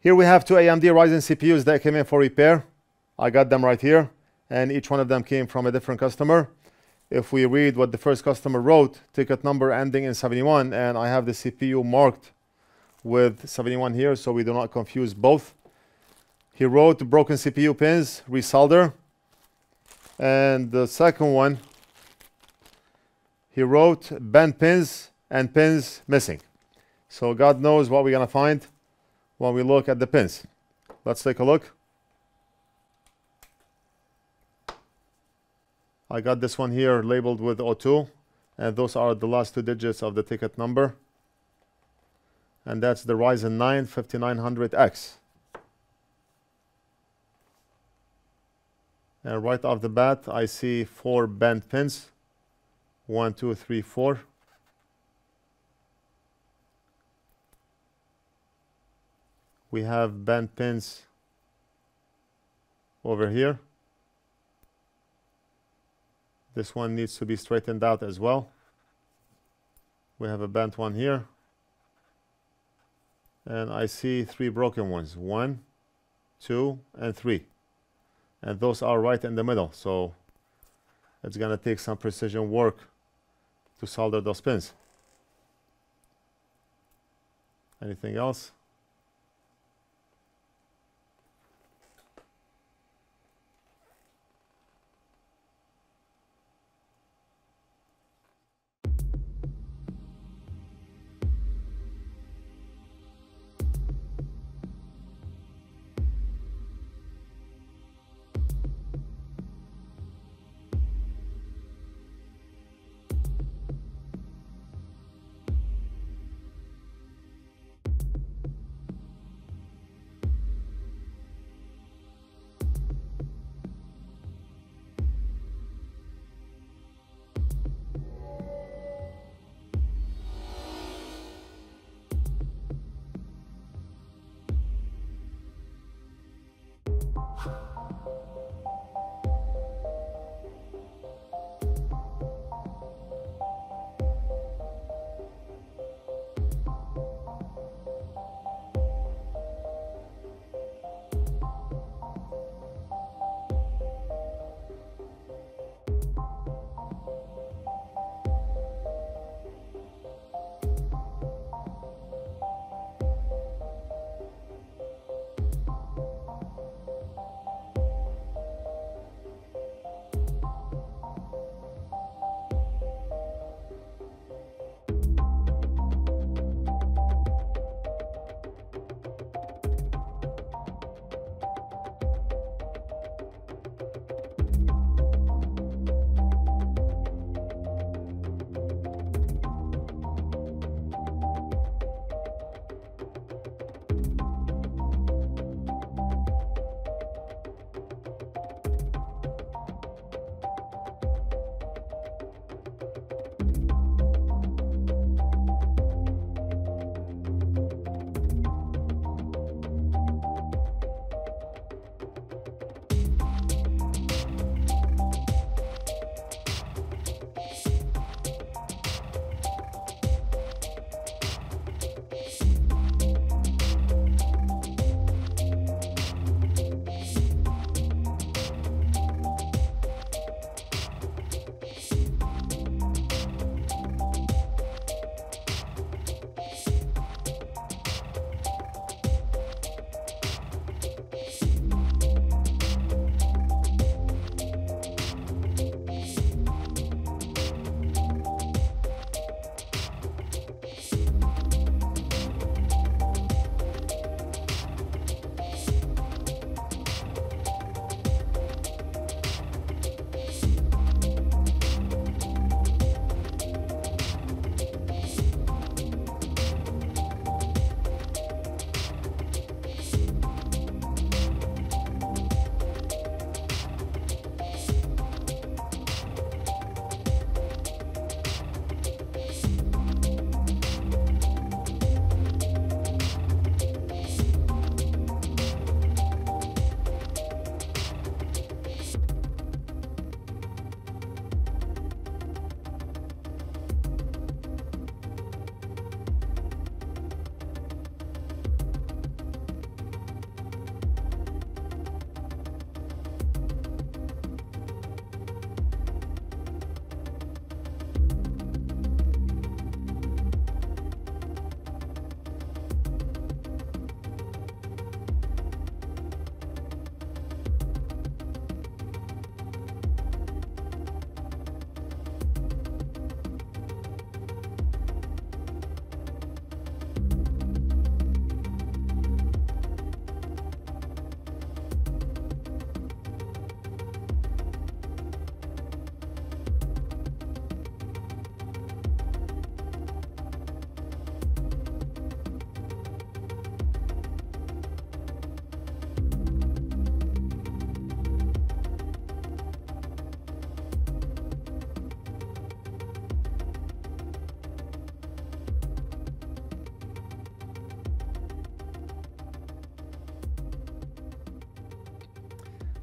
Here we have two AMD Ryzen CPUs that came in for repair. I got them right here, and each one of them came from a different customer. If we read what the first customer wrote, ticket number ending in 71, and I have the CPU marked with 71 here, so we do not confuse both. He wrote broken CPU pins, resolder. And the second one, he wrote bent pins and pins missing. So God knows what we're to find when we look at the pins. Let's take a look. I got this one here labeled with O2 and those are the last two digits of the ticket number and that's the Ryzen 9 5900X and right off the bat I see four bent pins one two three four we have bent pins over here. This one needs to be straightened out as well. We have a bent one here. And I see three broken ones. One two and three. And those are right in the middle. So it's gonna take some precision work to solder those pins. Anything else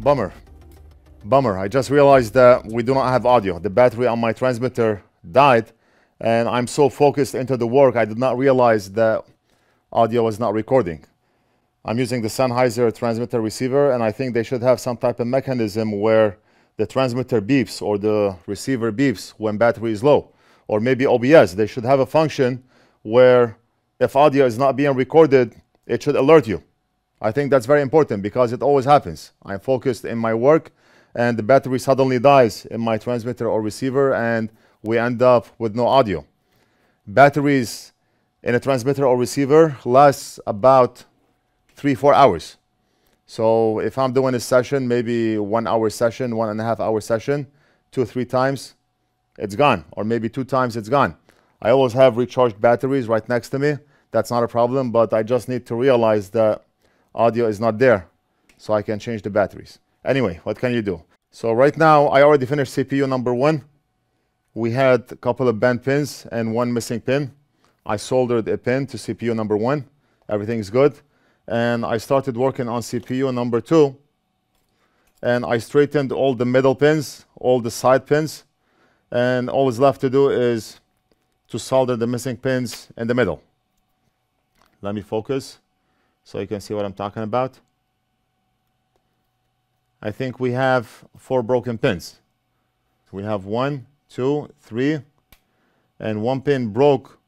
Bummer. Bummer. I just realized that we do not have audio. The battery on my transmitter died and I'm so focused into the work I did not realize that audio was not recording. I'm using the Sennheiser transmitter receiver and I think they should have some type of mechanism where the transmitter beeps or the receiver beeps when battery is low. Or maybe OBS, they should have a function where if audio is not being recorded, it should alert you. I think that's very important because it always happens. I'm focused in my work and the battery suddenly dies in my transmitter or receiver and we end up with no audio. Batteries in a transmitter or receiver lasts about three, four hours. So if I'm doing a session, maybe one hour session, one and a half hour session, two or three times, it's gone. Or maybe two times, it's gone. I always have recharged batteries right next to me. That's not a problem, but I just need to realize that audio is not there so I can change the batteries. Anyway, what can you do? So right now, I already finished CPU number one. We had a couple of bent pins and one missing pin. I soldered a pin to CPU number one. Everything's good. And I started working on CPU number two. And I straightened all the middle pins, all the side pins. And all is left to do is to solder the missing pins in the middle. Let me focus so you can see what I'm talking about. I think we have four broken pins. We have one, two, three, and one pin broke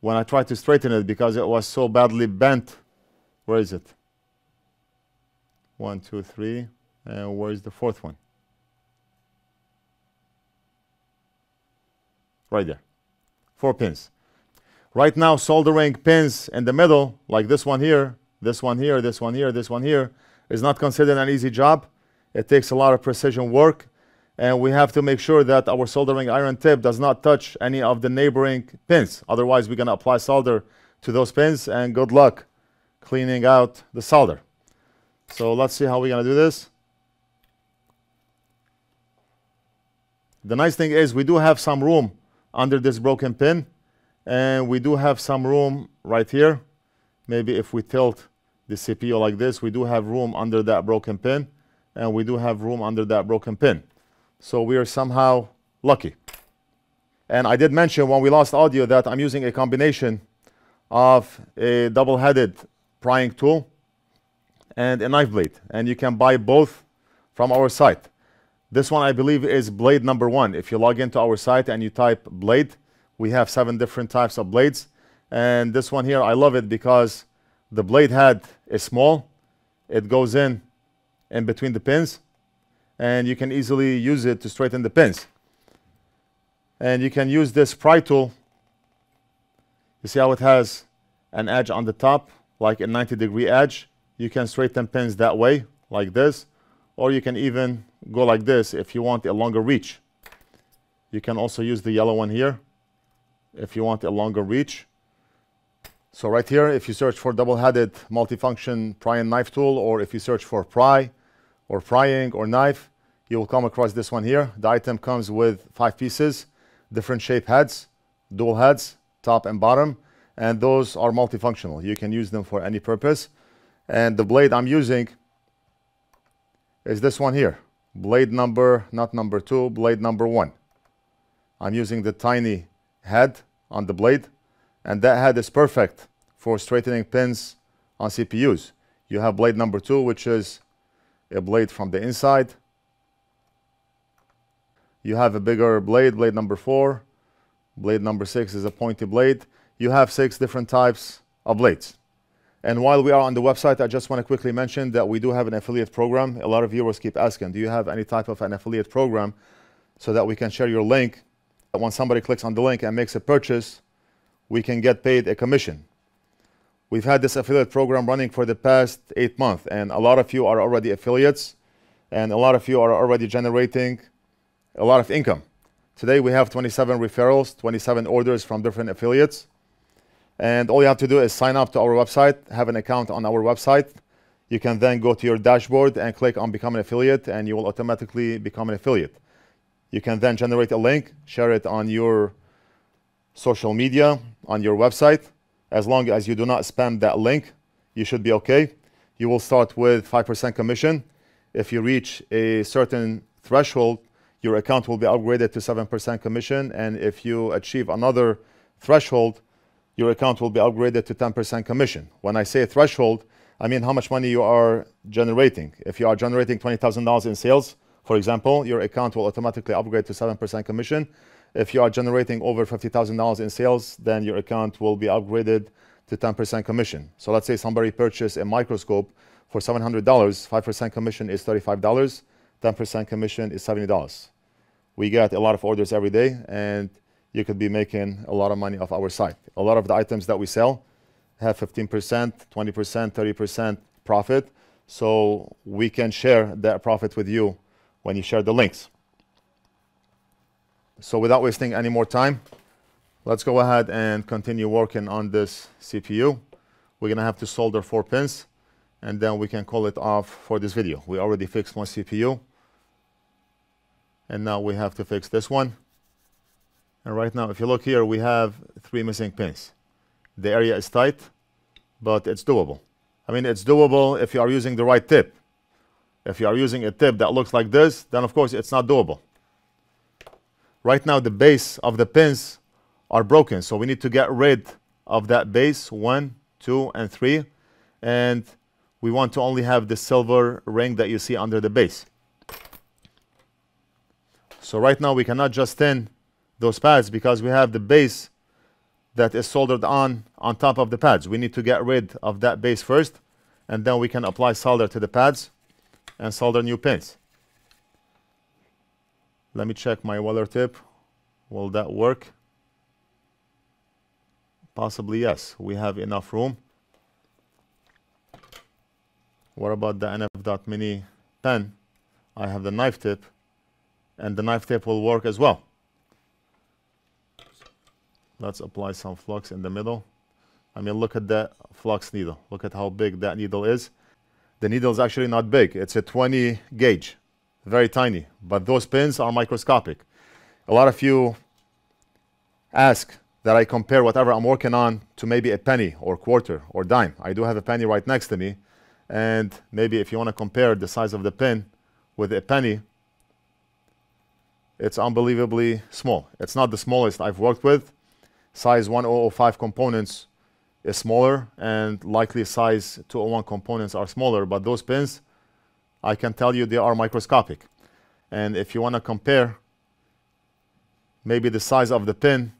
when I tried to straighten it because it was so badly bent. Where is it? One, two, three, and where is the fourth one? Right there. Four pins. Right now, soldering pins in the middle, like this one here, this one here, this one here, this one here, is not considered an easy job. It takes a lot of precision work and we have to make sure that our soldering iron tip does not touch any of the neighboring pins. Otherwise, we're going to apply solder to those pins and good luck cleaning out the solder. So let's see how we're going to do this. The nice thing is we do have some room under this broken pin and we do have some room right here. Maybe if we tilt the CPU like this, we do have room under that broken pin and we do have room under that broken pin. So we are somehow lucky. And I did mention when we lost audio that I'm using a combination of a double-headed prying tool and a knife blade. And you can buy both from our site. This one I believe is blade number one. If you log into our site and you type blade, we have seven different types of blades. And this one here, I love it because the blade head is small. It goes in in between the pins and you can easily use it to straighten the pins. And you can use this pry tool. You see how it has an edge on the top, like a 90 degree edge. You can straighten pins that way, like this, or you can even go like this if you want a longer reach. You can also use the yellow one here if you want a longer reach. So right here, if you search for double-headed multifunction pry and knife tool, or if you search for pry, or prying or knife, you will come across this one here. The item comes with five pieces, different shape heads, dual heads, top and bottom, and those are multifunctional. You can use them for any purpose. And the blade I'm using is this one here. Blade number, not number two, blade number one. I'm using the tiny head on the blade, and that head is perfect for straightening pins on CPUs. You have blade number two, which is a blade from the inside. You have a bigger blade, blade number four. Blade number six is a pointy blade. You have six different types of blades. And while we are on the website, I just want to quickly mention that we do have an affiliate program. A lot of viewers keep asking, do you have any type of an affiliate program so that we can share your link? When somebody clicks on the link and makes a purchase, we can get paid a commission. We've had this affiliate program running for the past eight months, and a lot of you are already affiliates, and a lot of you are already generating a lot of income. Today we have 27 referrals, 27 orders from different affiliates. And all you have to do is sign up to our website, have an account on our website. You can then go to your dashboard and click on Become an Affiliate, and you will automatically become an affiliate. You can then generate a link, share it on your social media, on your website, as long as you do not spam that link, you should be okay. You will start with 5% commission. If you reach a certain threshold, your account will be upgraded to 7% commission. And if you achieve another threshold, your account will be upgraded to 10% commission. When I say threshold, I mean how much money you are generating. If you are generating $20,000 in sales, for example, your account will automatically upgrade to 7% commission. If you are generating over $50,000 in sales, then your account will be upgraded to 10% commission. So let's say somebody purchased a microscope for $700, 5% commission is $35, 10% commission is $70. We get a lot of orders every day, and you could be making a lot of money off our site. A lot of the items that we sell have 15%, 20%, 30% profit. So we can share that profit with you when you share the links. So without wasting any more time, let's go ahead and continue working on this CPU. We're gonna have to solder four pins and then we can call it off for this video. We already fixed one CPU and now we have to fix this one. And right now, if you look here, we have three missing pins. The area is tight, but it's doable. I mean, it's doable if you are using the right tip. If you are using a tip that looks like this, then of course it's not doable. Right now, the base of the pins are broken, so we need to get rid of that base, one, two, and three. And we want to only have the silver ring that you see under the base. So right now we cannot just tin those pads because we have the base that is soldered on on top of the pads. We need to get rid of that base first and then we can apply solder to the pads and solder new pins. Let me check my weller tip. Will that work? Possibly yes. We have enough room. What about the NF.mini pen? I have the knife tip and the knife tip will work as well. Let's apply some flux in the middle. I mean, look at that flux needle. Look at how big that needle is. The needle is actually not big. It's a 20 gauge, very tiny. But those pins are microscopic. A lot of you ask that I compare whatever I'm working on to maybe a penny or quarter or dime. I do have a penny right next to me. And maybe if you want to compare the size of the pin with a penny, it's unbelievably small. It's not the smallest I've worked with. Size 1005 components is smaller and likely size 201 components are smaller, but those pins, I can tell you they are microscopic. And if you want to compare maybe the size of the pin,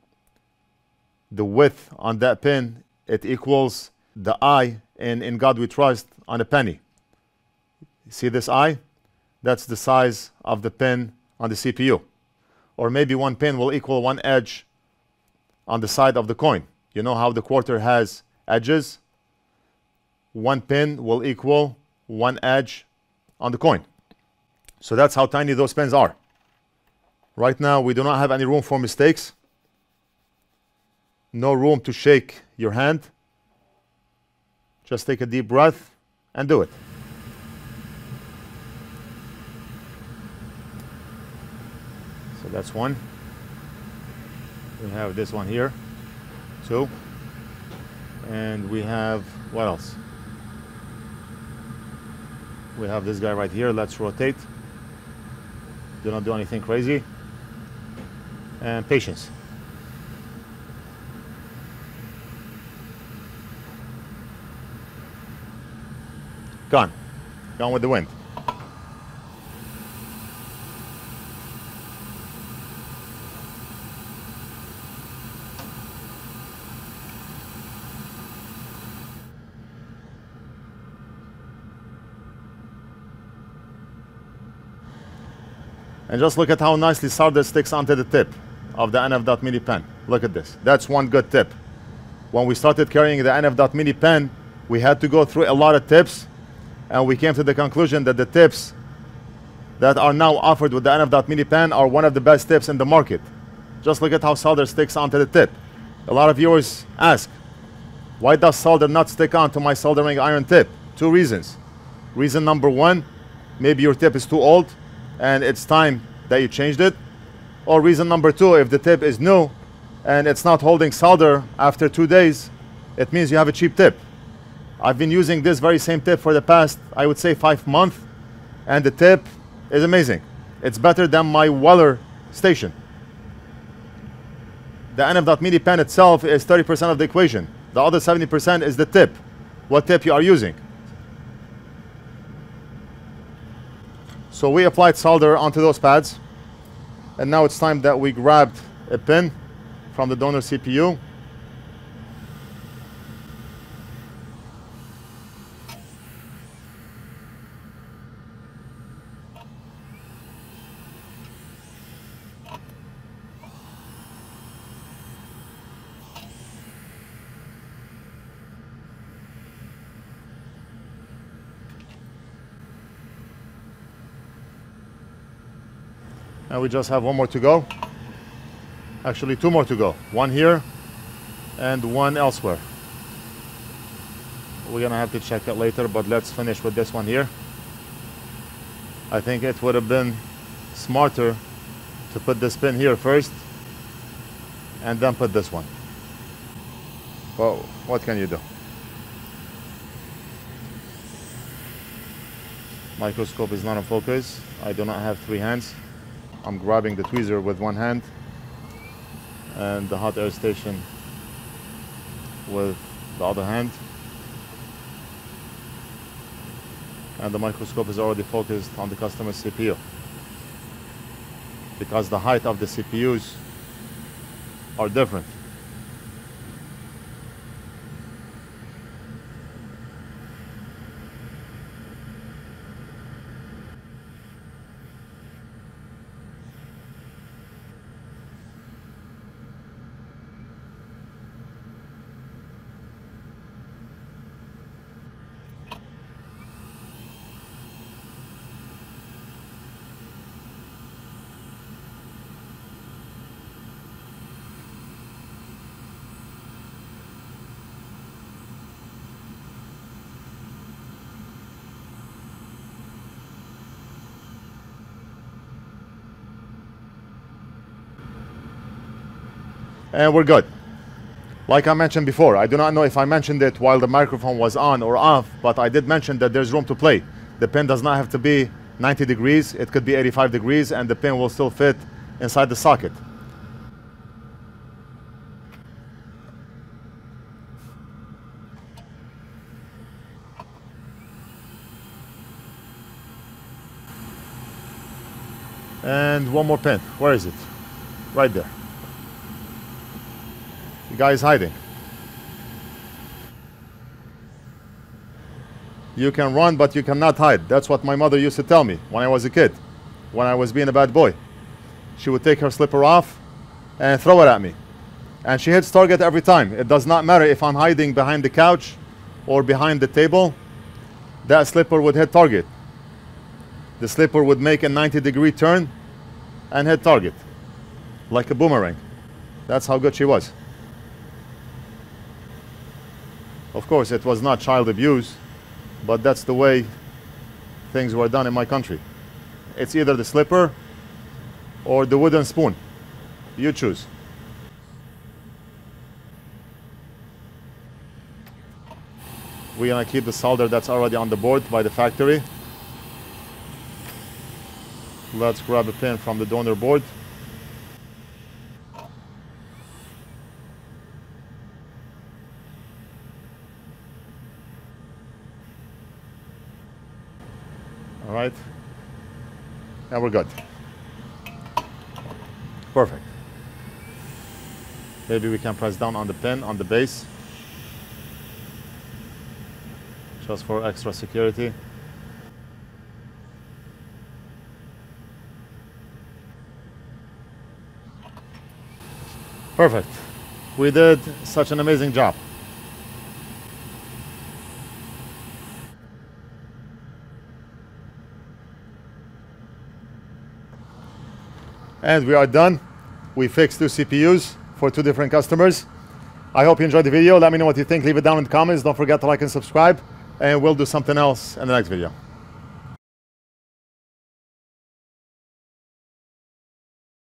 the width on that pin, it equals the eye in In God We Trust on a penny. See this eye? That's the size of the pin on the CPU. Or maybe one pin will equal one edge on the side of the coin. You know how the quarter has edges? One pin will equal one edge on the coin. So that's how tiny those pins are. Right now, we do not have any room for mistakes. No room to shake your hand. Just take a deep breath and do it. So that's one. We have this one here, And we have, what else? We have this guy right here. Let's rotate. Do not do anything crazy. And patience. Gone. Gone with the wind. And just look at how nicely solder sticks onto the tip of the NF.mini pen. Look at this. That's one good tip. When we started carrying the NF.mini pen, we had to go through a lot of tips and we came to the conclusion that the tips that are now offered with the NF.mini pen are one of the best tips in the market. Just look at how solder sticks onto the tip. A lot of viewers ask, why does solder not stick onto my soldering iron tip? Two reasons. Reason number one, maybe your tip is too old and it's time that you changed it. Or reason number two, if the tip is new and it's not holding solder after two days, it means you have a cheap tip. I've been using this very same tip for the past, I would say five months, and the tip is amazing. It's better than my Weller station. The NF NF.mini pen itself is 30% of the equation. The other 70% is the tip, what tip you are using. So we applied solder onto those pads. And now it's time that we grabbed a pin from the donor CPU we just have one more to go. Actually, two more to go. One here and one elsewhere. We're gonna have to check it later, but let's finish with this one here. I think it would have been smarter to put this pin here first and then put this one. Well, what can you do? Microscope is not in focus. I do not have three hands. I'm grabbing the tweezer with one hand and the hot air station with the other hand. And the microscope is already focused on the customer's CPU because the height of the CPUs are different and we're good. Like I mentioned before, I do not know if I mentioned it while the microphone was on or off, but I did mention that there's room to play. The pin does not have to be 90 degrees, it could be 85 degrees, and the pin will still fit inside the socket. And one more pin. Where is it? Right there. The guy is hiding. You can run, but you cannot hide. That's what my mother used to tell me when I was a kid, when I was being a bad boy. She would take her slipper off and throw it at me. And she hits target every time. It does not matter if I'm hiding behind the couch or behind the table, that slipper would hit target. The slipper would make a 90 degree turn and hit target like a boomerang. That's how good she was. Of course, it was not child abuse, but that's the way things were done in my country. It's either the slipper or the wooden spoon. You choose. We're gonna keep the solder that's already on the board by the factory. Let's grab a pin from the donor board. All right. And we're good. Perfect. Maybe we can press down on the pin on the base. Just for extra security. Perfect. We did such an amazing job. And we are done. We fixed two CPUs for two different customers. I hope you enjoyed the video. Let me know what you think. Leave it down in the comments. Don't forget to like and subscribe. And we'll do something else in the next video.